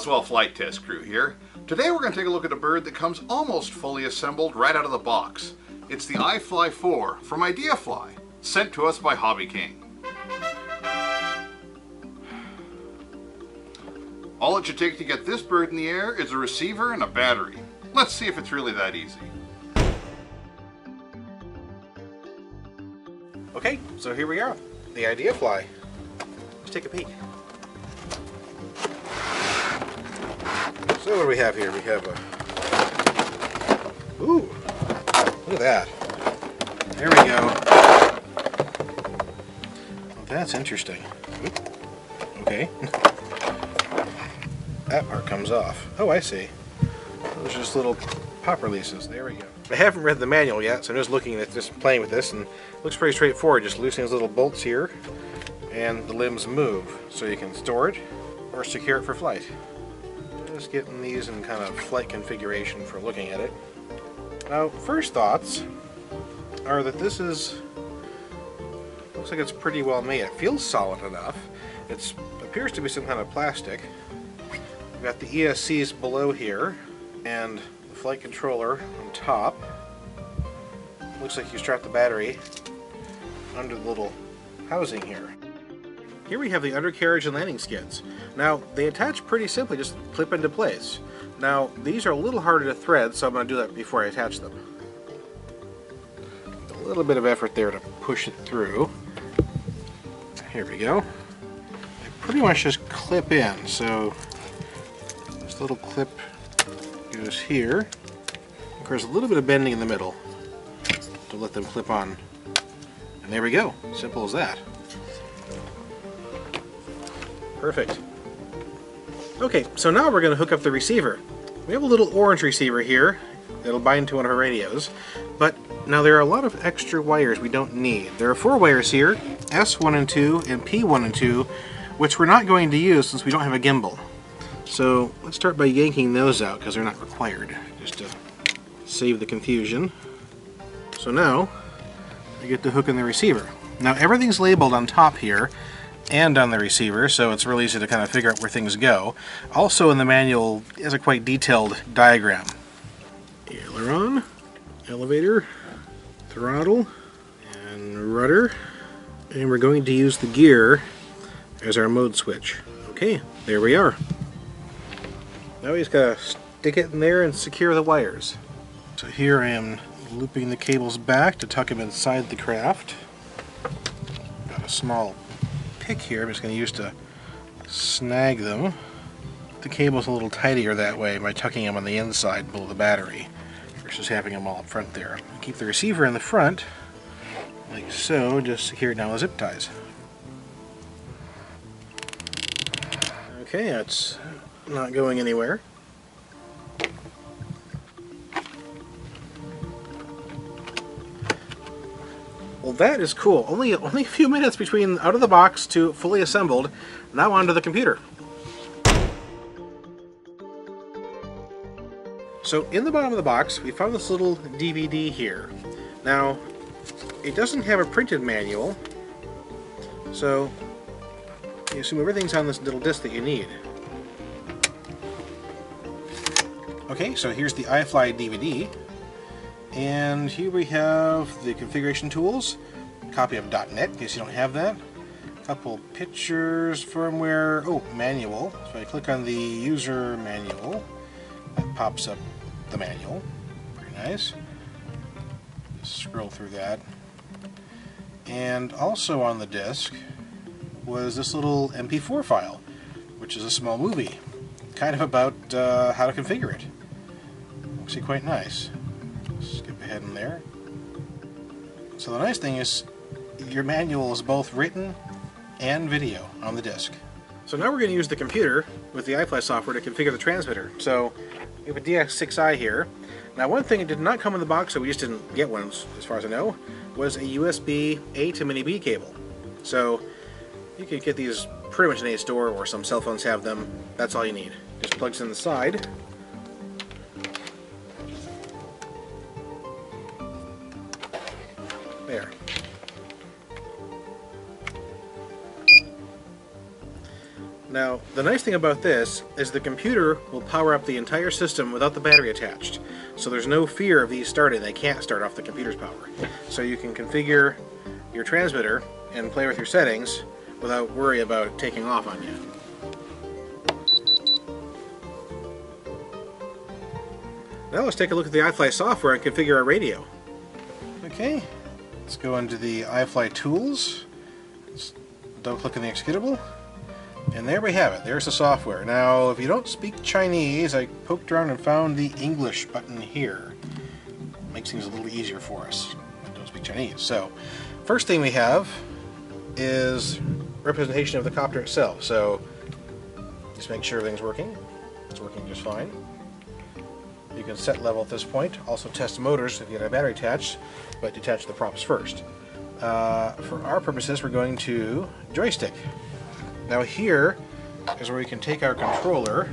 Flight Test Crew here. Today we're going to take a look at a bird that comes almost fully assembled right out of the box. It's the iFly 4 from Ideafly, sent to us by Hobby King. All it should take to get this bird in the air is a receiver and a battery. Let's see if it's really that easy. Okay, so here we are, the Ideafly. Let's take a peek. So what do we have here? We have a... Ooh, look at that. There we go. Well, that's interesting. Okay. that part comes off. Oh, I see. Those are just little pop releases. There we go. I haven't read the manual yet, so I'm just looking at this, playing with this, and it looks pretty straightforward. Just loosening these little bolts here, and the limbs move. So you can store it or secure it for flight. Just getting these in kind of flight configuration for looking at it. Now, first thoughts are that this is looks like it's pretty well made. It feels solid enough. It appears to be some kind of plastic. We've got the ESCs below here, and the flight controller on top. Looks like you strap the battery under the little housing here. Here we have the undercarriage and landing skids. Now, they attach pretty simply, just clip into place. Now, these are a little harder to thread, so I'm going to do that before I attach them. A little bit of effort there to push it through. Here we go. They pretty much just clip in, so this little clip goes here. Of course, a little bit of bending in the middle to let them clip on. And there we go. Simple as that. Perfect. Okay, so now we're going to hook up the receiver. We have a little orange receiver here that'll bind to one of our radios, but now there are a lot of extra wires we don't need. There are four wires here, S1 and 2 and P1 and 2, which we're not going to use since we don't have a gimbal. So let's start by yanking those out because they're not required, just to save the confusion. So now, I get to hook in the receiver. Now everything's labeled on top here, and on the receiver, so it's really easy to kind of figure out where things go. Also in the manual is a quite detailed diagram. Aileron, elevator, throttle, and rudder. And we're going to use the gear as our mode switch. Okay, there we are. Now we just gotta stick it in there and secure the wires. So here I am looping the cables back to tuck them inside the craft. Got a small pick here I'm just going to use to snag them. The cable's a little tidier that way by tucking them on the inside below the battery versus having them all up front there. Keep the receiver in the front like so, just secure it now with zip ties. Okay, that's not going anywhere. Well, that is cool. Only only a few minutes between out of the box to fully assembled. Now onto the computer. So in the bottom of the box, we found this little DVD here. Now, it doesn't have a printed manual, so you assume everything's on this little disc that you need. Okay, so here's the iFly DVD. And here we have the configuration tools, copy of .NET in case you don't have that, couple pictures, firmware, oh, manual. So I click on the user manual, that pops up the manual, very nice. Just scroll through that. And also on the disk was this little MP4 file, which is a small movie, kind of about uh, how to configure it. Actually quite nice ahead in there. So the nice thing is your manual is both written and video on the disk. So now we're going to use the computer with the iFly software to configure the transmitter. So we have a DX6i here. Now one thing that did not come in the box, so we just didn't get one as far as I know, was a USB A to mini B cable. So you can get these pretty much in any store or some cell phones have them. That's all you need. Just plugs in the side the nice thing about this is the computer will power up the entire system without the battery attached. So there's no fear of these starting. They can't start off the computer's power. So you can configure your transmitter and play with your settings without worry about taking off on you. Now let's take a look at the iFly software and configure our radio. Okay, let's go into the iFly tools. Let's double click on the executable. And there we have it. There's the software. Now, if you don't speak Chinese, I poked around and found the English button here. Makes things a little easier for us. I don't speak Chinese. So, first thing we have is representation of the copter itself. So, just make sure everything's working. It's working just fine. You can set level at this point. Also test motors if you have a battery attached, but detach the props first. Uh, for our purposes, we're going to joystick. Now here is where we can take our controller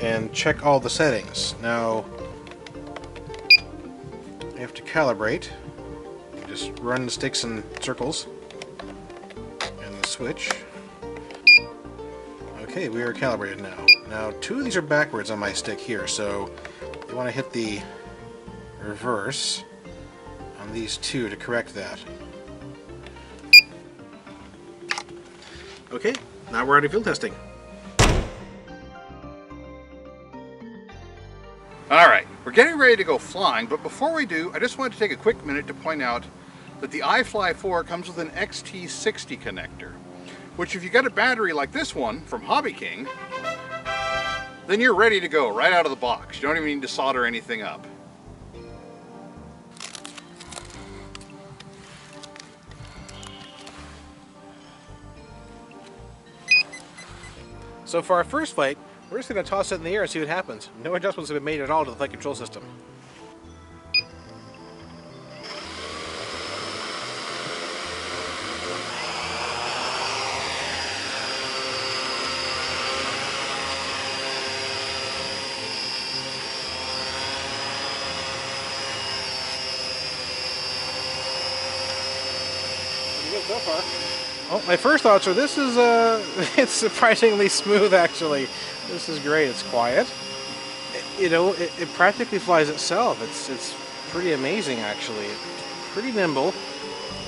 and check all the settings. Now, you have to calibrate. Just run the sticks in circles and the switch. Okay, we are calibrated now. Now, two of these are backwards on my stick here, so you want to hit the reverse on these two to correct that. Okay, now we're ready field testing. Alright, we're getting ready to go flying, but before we do, I just wanted to take a quick minute to point out that the iFly 4 comes with an XT60 connector, which if you got a battery like this one from Hobby King, then you're ready to go right out of the box. You don't even need to solder anything up. So for our first flight, we're just going to toss it in the air and see what happens. No adjustments have been made at all to the flight control system. Well, my first thoughts are this is uh, it's surprisingly smooth actually. This is great. It's quiet. It, you know, it, it, practically flies itself. It's it's pretty amazing actually. Pretty nimble.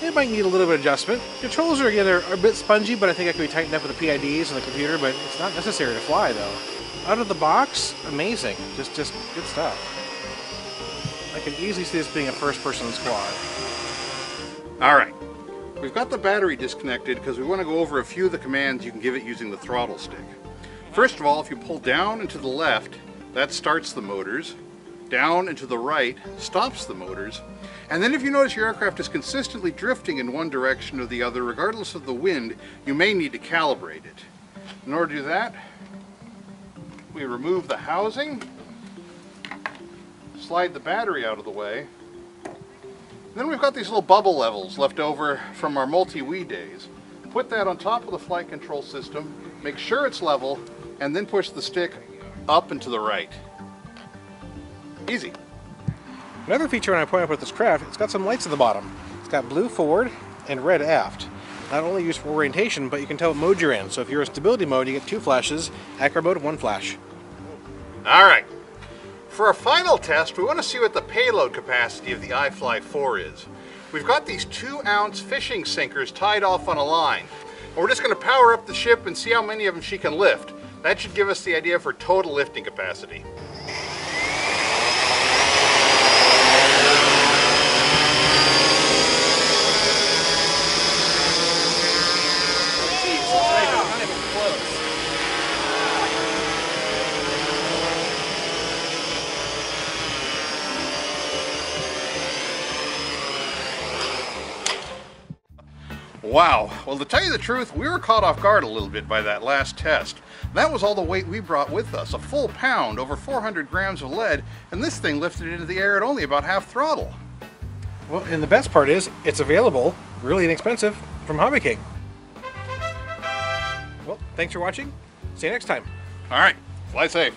It might need a little bit of adjustment. Controls are again are, are a bit spongy, but I think I can be tightened up with the PIDs and the computer. But it's not necessary to fly though. Out of the box, amazing. Just just good stuff. I can easily see this being a first-person squad. All right. We've got the battery disconnected because we want to go over a few of the commands you can give it using the throttle stick. First of all, if you pull down and to the left, that starts the motors. Down and to the right stops the motors. And then if you notice your aircraft is consistently drifting in one direction or the other, regardless of the wind, you may need to calibrate it. In order to do that, we remove the housing, slide the battery out of the way, then we've got these little bubble levels left over from our multi-Wii days. Put that on top of the flight control system, make sure it's level, and then push the stick up and to the right. Easy. Another feature when I point out with this craft, it's got some lights at the bottom. It's got blue forward and red aft. Not only used for orientation, but you can tell what mode you're in. So if you're in stability mode, you get two flashes, acro mode, one flash. All right. For our final test, we want to see what the payload capacity of the iFly 4 is. We've got these two ounce fishing sinkers tied off on a line. And we're just going to power up the ship and see how many of them she can lift. That should give us the idea for total lifting capacity. Wow. Well, to tell you the truth, we were caught off guard a little bit by that last test. That was all the weight we brought with us, a full pound, over 400 grams of lead, and this thing lifted into the air at only about half throttle. Well, and the best part is, it's available, really inexpensive, from Hobby King. Well, thanks for watching. See you next time. All right. Fly safe.